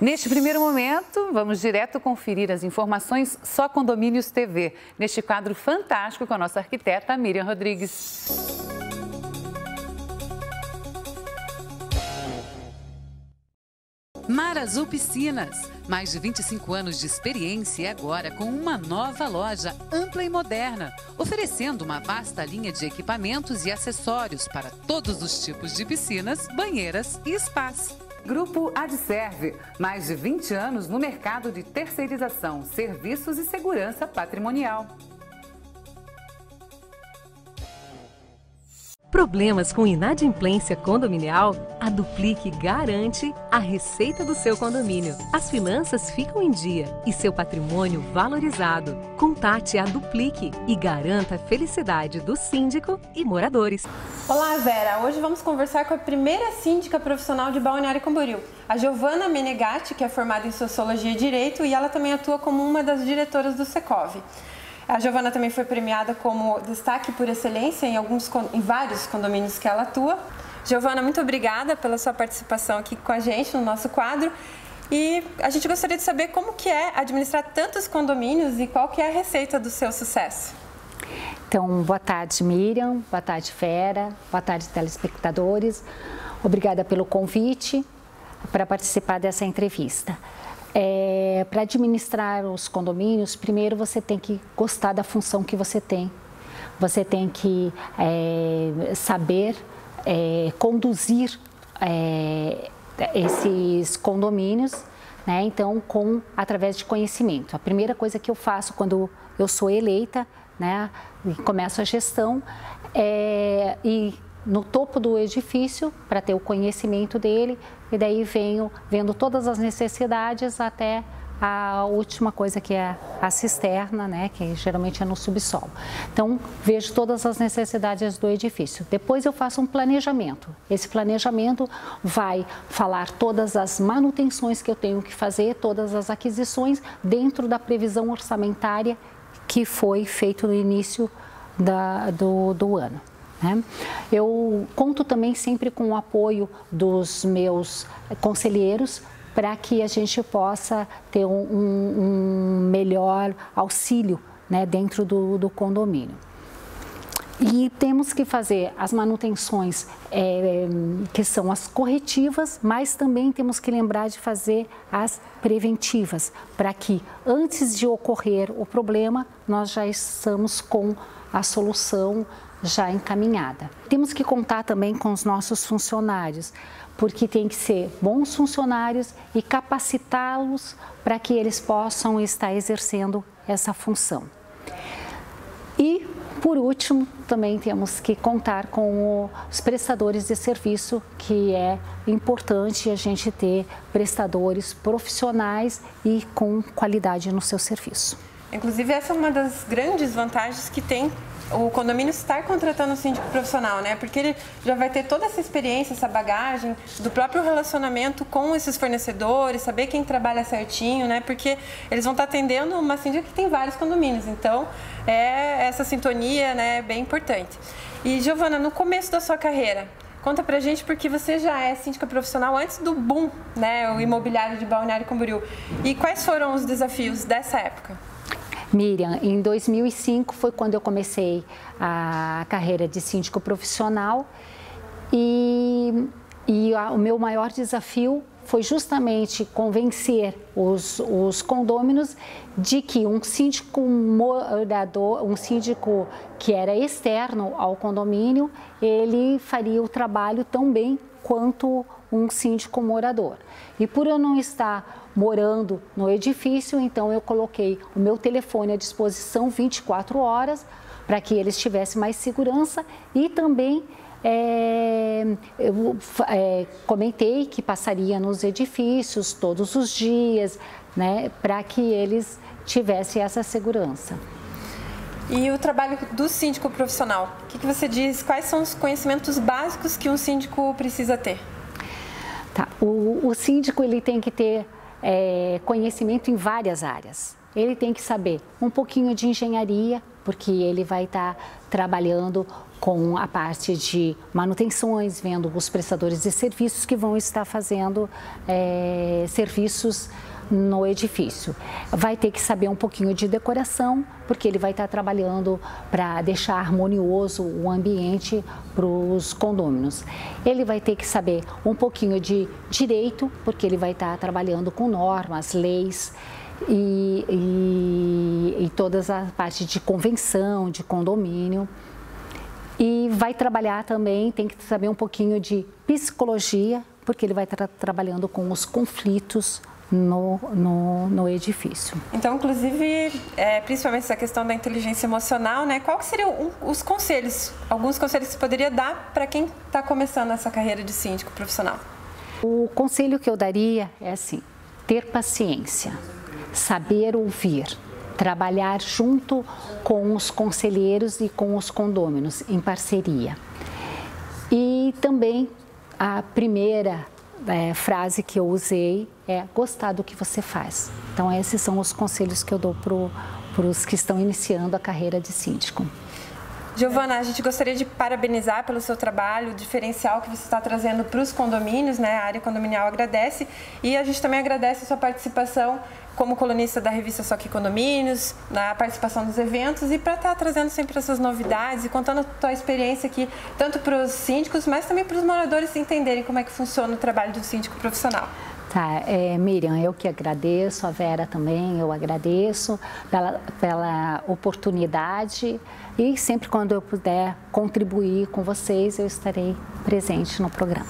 Neste primeiro momento, vamos direto conferir as informações Só Condomínios TV, neste quadro fantástico com a nossa arquiteta Miriam Rodrigues. Mar Azul Piscinas. Mais de 25 anos de experiência e agora com uma nova loja ampla e moderna, oferecendo uma vasta linha de equipamentos e acessórios para todos os tipos de piscinas, banheiras e spas. Grupo Adserve, mais de 20 anos no mercado de terceirização, serviços e segurança patrimonial. Problemas com inadimplência condominial? A Duplique garante a receita do seu condomínio. As finanças ficam em dia e seu patrimônio valorizado. Contate a Duplique e garanta a felicidade do síndico e moradores. Olá, Vera. Hoje vamos conversar com a primeira síndica profissional de Balneário Camboriú, a Giovana Menegatti, que é formada em Sociologia e Direito e ela também atua como uma das diretoras do Secov. A Giovana também foi premiada como destaque por excelência em, alguns, em vários condomínios que ela atua. Giovana, muito obrigada pela sua participação aqui com a gente no nosso quadro. E a gente gostaria de saber como que é administrar tantos condomínios e qual que é a receita do seu sucesso. Então, boa tarde, Miriam, boa tarde, Fera, boa tarde, telespectadores. Obrigada pelo convite para participar dessa entrevista. É, para administrar os condomínios, primeiro você tem que gostar da função que você tem. Você tem que é, saber é, conduzir é, esses condomínios, né? Então, com através de conhecimento. A primeira coisa que eu faço quando eu sou eleita, né? E começo a gestão é, e no topo do edifício para ter o conhecimento dele e daí venho vendo todas as necessidades até a última coisa que é a cisterna, né, que geralmente é no subsolo. Então, vejo todas as necessidades do edifício. Depois eu faço um planejamento. Esse planejamento vai falar todas as manutenções que eu tenho que fazer, todas as aquisições dentro da previsão orçamentária que foi feito no início da, do, do ano. Né? Eu conto também sempre com o apoio dos meus conselheiros para que a gente possa ter um, um melhor auxílio né, dentro do, do, condomínio. E temos que fazer as manutenções é, que são as corretivas, mas também temos que lembrar de fazer as preventivas, para que antes de ocorrer o problema, nós já estamos com a solução já encaminhada. Temos que contar também com os nossos funcionários, porque tem que ser bons funcionários e capacitá-los para que eles possam estar exercendo essa função. E, por último, também temos que contar com os prestadores de serviço, que é importante a gente ter prestadores profissionais e com qualidade no seu serviço. Inclusive, essa é uma das grandes vantagens que tem o condomínio estar contratando um síndico profissional, né? Porque ele já vai ter toda essa experiência, essa bagagem do próprio relacionamento com esses fornecedores, saber quem trabalha certinho, né? Porque eles vão estar atendendo uma síndica que tem vários condomínios, então é essa sintonia, né, é bem importante. E Giovana, no começo da sua carreira, Conta pra gente porque você já é síndica profissional antes do boom, né, o imobiliário de Balneário Camboriú. E quais foram os desafios dessa época? Miriam, em 2005 foi quando eu comecei a carreira de síndico profissional. E, e a, o meu maior desafio foi justamente convencer os, os condôminos de que um síndico morador, um síndico que era externo ao condomínio, ele faria o trabalho tão bem quanto um síndico morador. E por eu não estar morando no edifício, então eu coloquei o meu telefone à disposição 24 horas para que eles tivessem mais segurança e também é, eu é, comentei que passaria nos edifícios todos os dias, né, para que eles tivessem essa segurança. E o trabalho do síndico profissional, o que, que você diz? Quais são os conhecimentos básicos que um síndico precisa ter? Tá. O, o síndico ele tem que ter é, conhecimento em várias áreas. Ele tem que saber um pouquinho de engenharia, porque ele vai estar tá trabalhando com a parte de manutenções, vendo os prestadores de serviços que vão estar fazendo é, serviços no edifício. Vai ter que saber um pouquinho de decoração, porque ele vai estar trabalhando para deixar harmonioso o ambiente para os condôminos. Ele vai ter que saber um pouquinho de direito, porque ele vai estar trabalhando com normas, leis. E, e, e todas as partes de convenção, de condomínio. E vai trabalhar também, tem que saber um pouquinho de psicologia, porque ele vai estar trabalhando com os conflitos no, no, no edifício. Então, inclusive, é, principalmente essa questão da inteligência emocional, né? Qual que seriam os conselhos, alguns conselhos que você poderia dar para quem está começando essa carreira de síndico profissional? O conselho que eu daria é assim, ter paciência, saber ouvir, trabalhar junto com os conselheiros e com os condôminos, em parceria. E também a primeira é, frase que eu usei é gostar do que você faz. Então, esses são os conselhos que eu dou para os que estão iniciando a carreira de síndico. Giovana, a gente gostaria de parabenizar pelo seu trabalho, o diferencial que você está trazendo para os condomínios, né? A área condominial agradece e a gente também agradece a sua participação como colunista da revista Só Que Condomínios, na participação dos eventos e para estar tá trazendo sempre essas novidades e contando a tua experiência aqui, tanto para os síndicos, mas também para os moradores entenderem como é que funciona o trabalho um síndico profissional. Tá, é, Miriam, eu que agradeço, a Vera também, eu agradeço pela, pela oportunidade e sempre quando eu puder contribuir com vocês, eu estarei presente no programa.